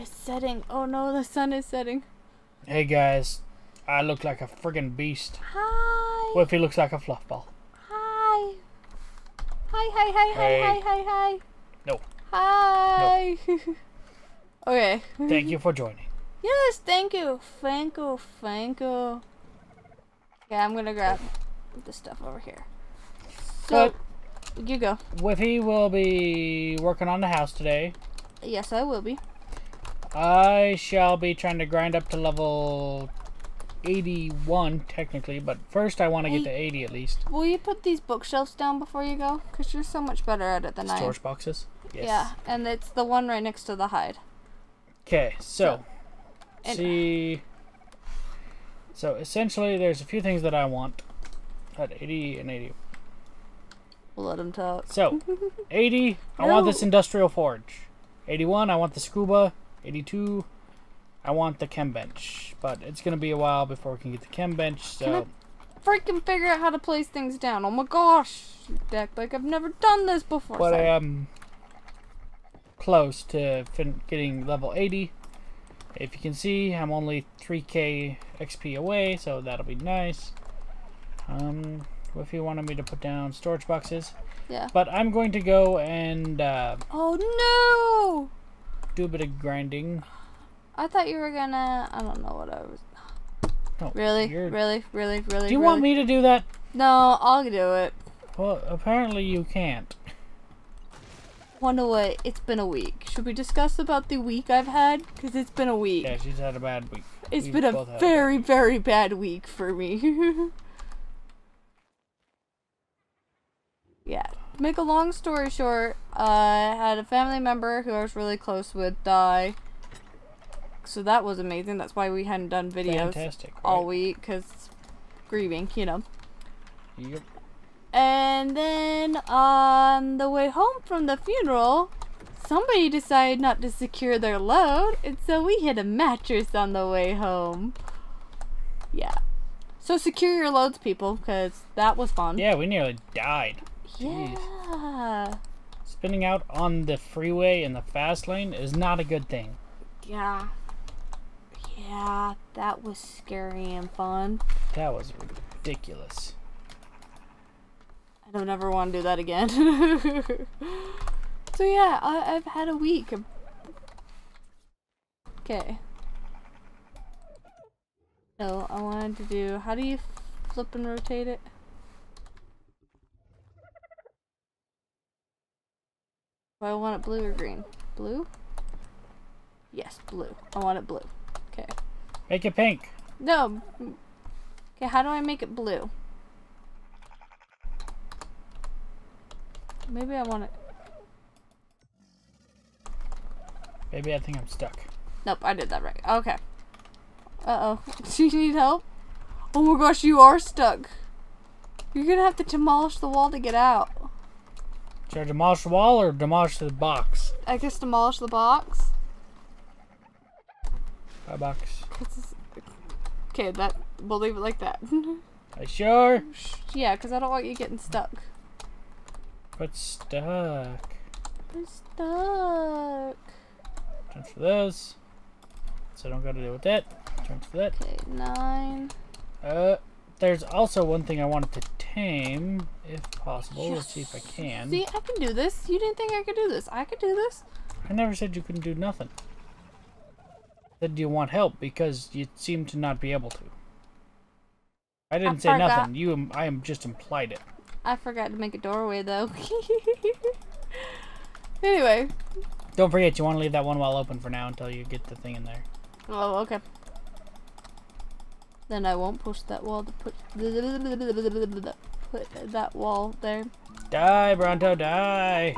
It's setting. Oh no, the sun is setting. Hey guys, I look like a friggin' beast. Hi. What if he looks like a fluff ball? Hi. Hi, hi, hi, Hey. hi, hi, hi, hi. No. Hi. okay. Thank you for joining. Yes, thank you. Thank you, thank you. Yeah, I'm gonna grab the stuff over here. So, you go. Whiffy will be working on the house today. Yes, I will be. I shall be trying to grind up to level 81 technically, but first I want to get to 80 at least. Will you put these bookshelves down before you go? Because you're so much better at it than I am. Storage boxes. Yes. Yeah, and it's the one right next to the hide. Okay, so and- see. So essentially, there's a few things that I want at 80 and 80. We'll let him talk. So 80, I want this industrial forge. 81, I want the scuba. 82, I want the chem bench. But it's gonna be a while before we can get the chem bench. So Can Freaking figure out how to place things down. Oh my gosh. Act like I've never done this before. but I am close to fin- getting level 80. If you can see, I'm only 3k XP away, so that'll be nice. Um, if you wanted me to put down storage boxes, Yeah. but I'm going to go and uh, Oh do a bit of grinding. I thought you were gonna. I don't know what I was. No, Really? you're- Really? Really? Really? Do you really? want me to do that? No, I'll do it. Well, apparently you can't. Wonder what? It's been a week. Should we discuss about the week I've had? Because it's been a week. Yeah, she's had a bad week. It's We've been a very, very bad week for me. yeah. To make a long story short, I had a family member who I was really close with die. So that was amazing. That's why we hadn't done videos Fantastic. all week, because grieving, you know. Yep. And then on the way home from the funeral, somebody decided not to secure their load, and so we hit a mattress on the way home. Yeah. So secure your loads, people, because that was fun. Yeah, we nearly died. Jeez. Yeah. Spinning out on the freeway in the fast lane is not a good thing. Yeah. Yeah, that was scary and fun. That was ridiculous. I don't ever want to do that again. so yeah, I, I've had a week. Okay. So I wanted to do. How do you flip and rotate it? Do I want it blue or green? Blue? Yes, blue. I want it blue. Okay. Make it pink. No. Okay, how do I make it blue? Maybe I want it. Maybe I think I'm stuck. Nope, I did that right. Okay. Uh oh. Do you need help? Oh my gosh, you are stuck. You're gonna have to demolish the wall to get out. Should I demolish the wall or demolish the box? I guess demolish the box. My box. Okay, that we'll leave it like that. I sure. yeah, because I don't want you getting stuck. But stuck. I'm stuck. Turn for those. So I don't gotta deal with that. Turn for that. Okay, nine. Uh, there's also one thing I wanted to tame, if possible. Let's see if I can. See, I can do this. You didn't think I could do this. I could do this. I never said you couldn't do nothing. Said you want help because you seem to not be able to. I didn't say forgot. nothing. You, I am just implied it. I forgot to make a doorway though. anyway. Don't forget, you want to leave that one wall open for now until you get the thing in there. Oh, okay. Then I won't push that wall to put put that wall there. Die, Bronto, die!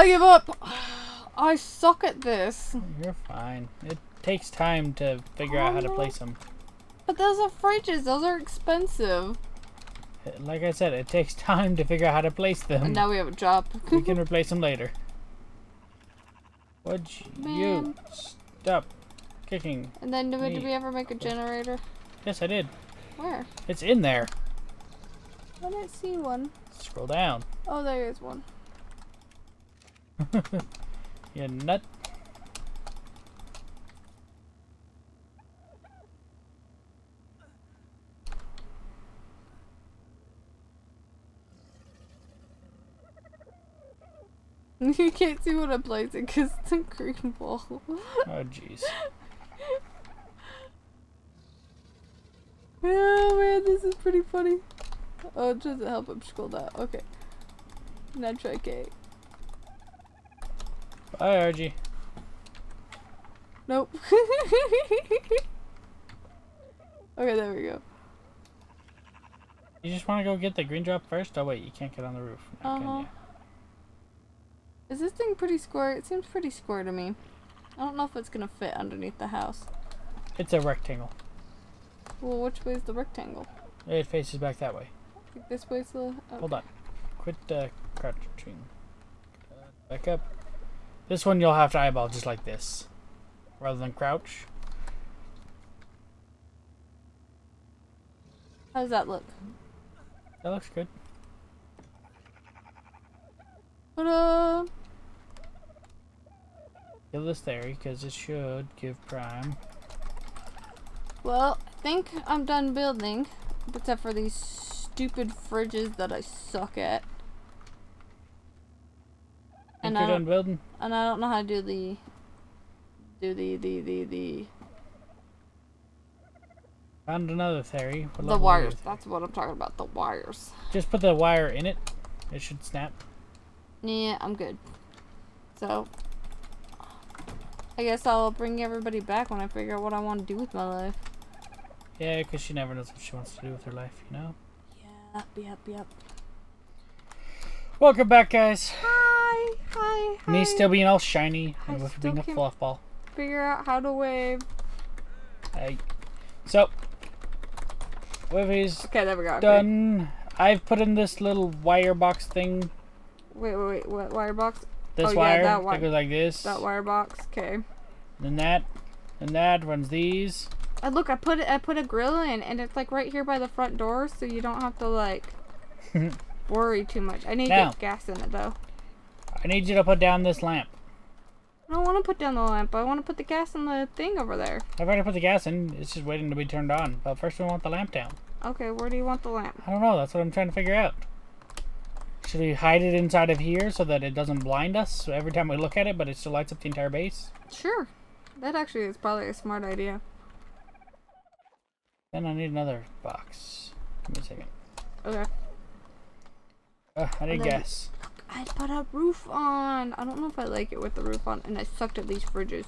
I give up. I suck at this. You're fine. It takes time to figure out how to Oh, place them. But those are fridges. Those are expensive. Eh, like I said, it takes time to figure out how to place them. And now we have a job. we can replace them later. Would you stop kicking? And then did we, did we ever make a generator? Yes, I did. Where? It's in there. I didn't see one. Scroll down. Oh, there is one. You nut. You can't see what I'm placing because it's a green ball. Oh, jeez. oh man, this is pretty funny. Oh, it doesn't help him scroll down. Okay. Now try K. Bye, Argy. Nope. okay, there we go. You just want to go get the green drop first? Oh, wait, you can't get on the roof. Now, Uh-huh. you? Is this thing pretty square? It seems pretty square to me. I don't know if it's gonna fit underneath the house. It's a rectangle. Well, which way is the rectangle? It faces back that way. Like this way's the. Oh. Hold on. Quit uh, crouching. Uh, back up. This one you'll have to eyeball just like this. Rather than crouch. How does that look? That looks good. Uh, Kill this theory, because it should give prime. well, I think I'm done building, except for these stupid fridges that I suck at, And you're I done don't- building? and I don't know how to do the, do the the the the Found another theory. The level are you wires. with? That's what I'm talking about. The wires. Just put the wire in it. It should snap. Yeah, I'm good. So, I guess I'll bring everybody back when I figure out what I want to do with my life. Yeah, because she never knows what she wants to do with her life, you know? Yep, yep, yep. Welcome back, guys. Hi. Me still being all shiny I and with being a fluff ball. figure out how to wave. Hey. So, Wivy's Okay, there we go. okay. done. I've put in this little wire box thing. Wait, wait, wait. What wire box? This Oh, yeah, wire that one. goes like this. That wire box. Okay. Then that. and that runs these. Uh, look, I put it. I put a grill in, and it's like right here by the front door, so you don't have to like worry too much. I need to get gas in it though. I need you to put down this lamp. I don't want to put down the lamp. I want to put the gas in the thing over there. I've already put the gas in. It's just waiting to be turned on. But first we want the lamp down. Okay, where do you want the lamp? I don't know. That's what I'm trying to figure out. Should we hide it inside of here so that it doesn't blind us so every time we look at it, but it still lights up the entire base? Sure. That actually is probably a smart idea. Then I need another box. Give me a second. Okay. Uh, I need then- gas. I put a roof on. I don't know if I like it with the roof on, and I sucked at these fridges.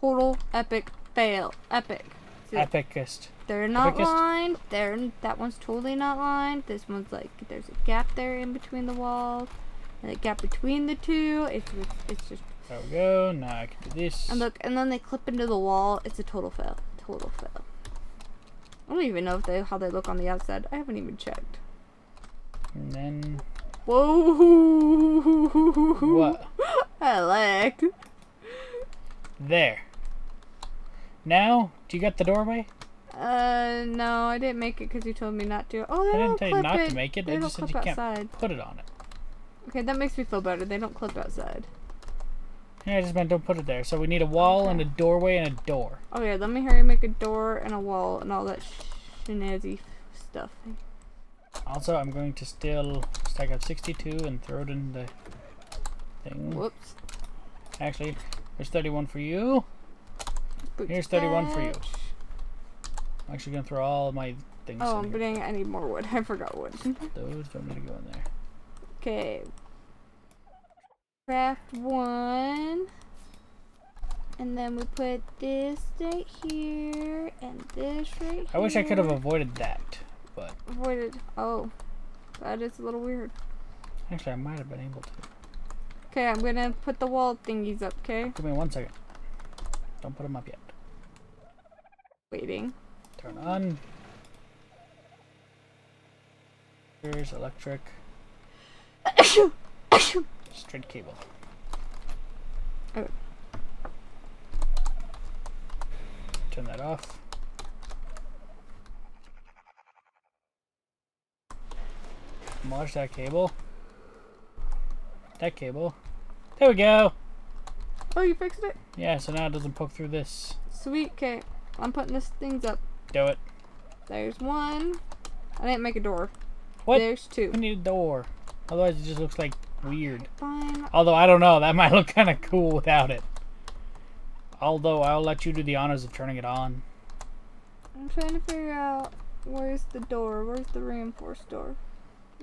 Total epic fail. Epic. Epicest. They're not Epicest. lined. They're that one's totally not lined. This one's like there's a gap there in between the walls, and a gap between the two. It's it's, it's just There we go. Now I can do this. and look, and then they clip into the wall. It's a total fail. Total fail. I don't even know if they how they look on the outside. I haven't even checked. And then Whoa! what? I like. There. Now, do you got the doorway? Uh, no, I didn't make it because you told me not to. Oh, they I didn't tell you not it. to make it. They I just said you can't outside. put it on it. Okay, that makes me feel better. They don't clip outside. Yeah, I just meant don't put it there. So we need a wall and a doorway and a door. Okay, let me hurry make a door and a wall and all that shenazzy stuff. Also, I'm going to still stack up 62 and throw it in the thing. Whoops. Actually, there's 31 for you. Boot Here's 31 for you. I'm actually going to throw all my things Oh, in but here. dang it, I need more wood. I forgot wood. Those don't need to go in there. Okay. Craft one. And then we put this right here and this right here. I wish I could have avoided that, avoided. Oh, that is a little weird. Actually, I might have been able to. Okay, I'm gonna put the wall thingies up, okay? Give me one second. Don't put them up yet. Waiting. Turn on. Here's electric. Straight cable. Oh. Turn that off. Watch that cable. That cable. There we go. oh, you fixed it? Yeah, so now it doesn't poke through this. Sweet, okay. I'm putting this things up. Do it. There's one. I didn't make a door. What? There's two. We need a door. Otherwise, it just looks like weird. Fine. Although, I don't know. That might look kind of cool without it. Although, I'll let you do the honors of turning it on. I'm trying to figure out where's the door. Where's the reinforced door?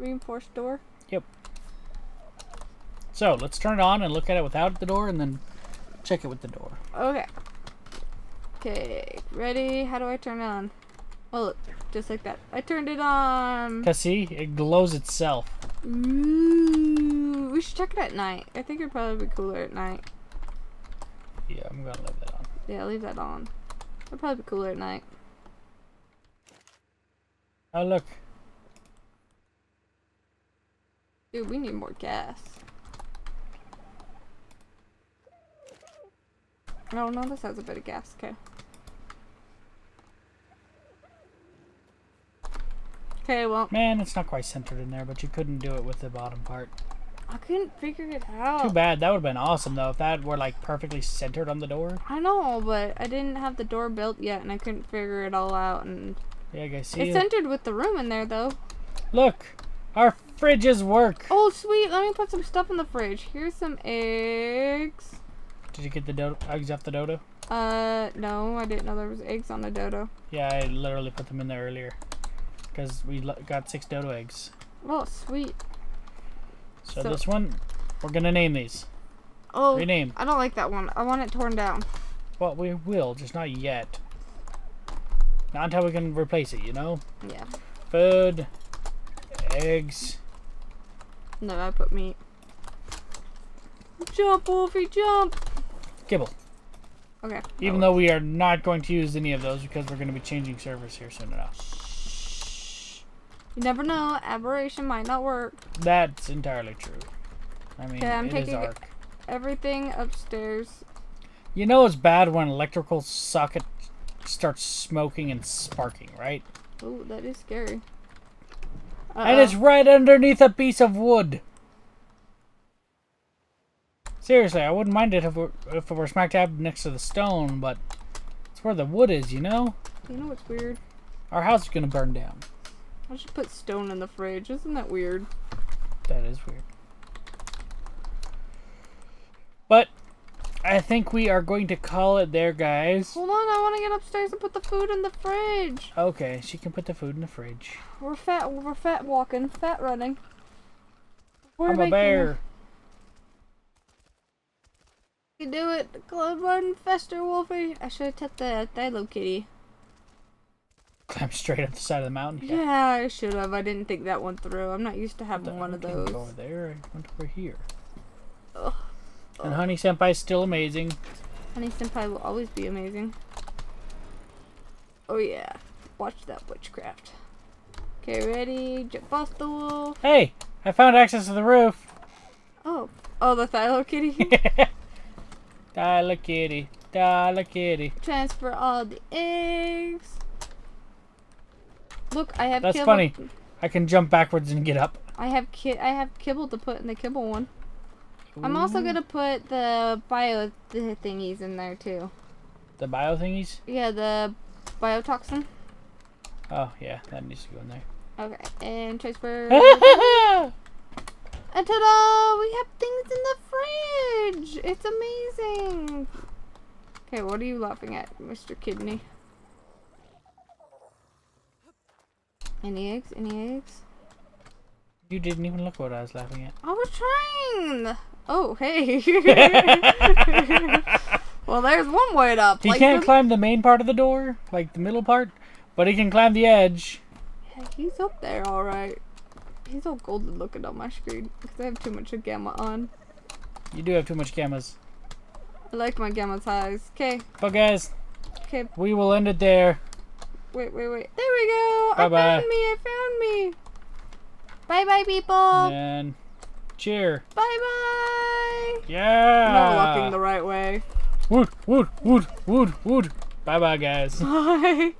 Reinforced door? Yep. So, let's turn it on and look at it without the door and then check it with the door. Okay. Okay. Ready? How do I turn it on? Oh, look. Just like that. I turned it on. Because, see, it glows itself. Ooh, we should check it at night. I think it'd probably be cooler at night. Yeah, I'm going to leave that on. Yeah, leave that on. It'd probably be cooler at night. Oh, look. Dude, we need more gas. Oh no, this has a bit of gas. Okay. Okay, well, Man, it's not quite centered in there, but you couldn't do it with the bottom part. I couldn't figure it out. Too bad. That would have been awesome, though, if that were, like, perfectly centered on the door. I know, but I didn't have the door built yet, and I couldn't figure it all out. And Yeah, guys, see it's it? centered with the room in there, though. Look! Our fridges work! Oh, sweet! Let me put some stuff in the fridge. Here's some eggs. Did you get the do- eggs off the dodo? Uh, no, I didn't know there was eggs on the dodo. Yeah, I literally put them in there earlier. Because we got six dodo eggs. Oh, sweet. So, So- this one, we're gonna name these. Oh, Rename. I don't like that one. I want it torn down. Well, we will, just not yet. Not until we can replace it, you know? Yeah. Food, eggs. No, I put meat. Jump, Wolfie, jump! Kibble. Okay. Even though we are not going to use any of those because we're going to be changing servers here soon enough. You never know, aberration might not work. That's entirely true. I mean, Okay, I'm it is taking it- arc. Everything upstairs. You know it's bad when electrical socket starts smoking and sparking, right? Oh, that is scary. And it's right underneath a piece of wood. Seriously, I wouldn't mind it if, we're, if it were smack dab next to the stone, but it's where the wood is, you know? You know what's weird? Our house is going to burn down. I should put stone in the fridge. Isn't that weird? That is weird. But I think we are going to call it there, guys. Hold on, I want to get upstairs and put the food in the fridge. Okay, she can put the food in the fridge. We're fat. We're fat walking, fat running. We're I'm a making bear. You can do it. Go run faster, Wolfie. I should have took the Hello Kitty. Climb straight up the side of the mountain. Yeah, I should have. I didn't think that one through. I'm not used to having one of those. Over there. I went over here. And Honey Senpai is still amazing. Honey Senpai will always be amazing. Oh yeah. Watch that witchcraft. Okay, ready? Jump off the wolf. Hey, I found access to the roof. Oh. Oh, the Hello Kitty. Dollar kitty, dollar kitty. Transfer all the eggs. Look, I have That's kibble. funny. I can jump backwards and get up. I have ki- I have kibble to put in the kibble one. I'm also gonna put the bio th- thingies in there too. The bio thingies? Yeah, the biotoxin. Oh, yeah, that needs to go in there. Okay, and transfer. oh, and ta-da! We have things in the fridge. It's amazing. Okay, what are you laughing at, Mr. Kidney? Any eggs? Any eggs? you didn't even look what I was laughing at. I was trying. Oh, hey. well, there's one way up. He can't the- climb the main part of the door, like the middle part, but he can climb the edge. Yeah, he's up there, all right. He's all golden looking on my screen because I have too much of gamma on. You do have too much gammas. I like my gamma size. Okay, But guys, okay. we will end it there. Wait, wait, wait. There we go. Bye-bye. I found me. I found me. Bye, bye, people. And cheer. Bye, bye. Yeah. Not walking the right way. Wood, wood, wood, wood, wood. Bye bye, guys. Bye.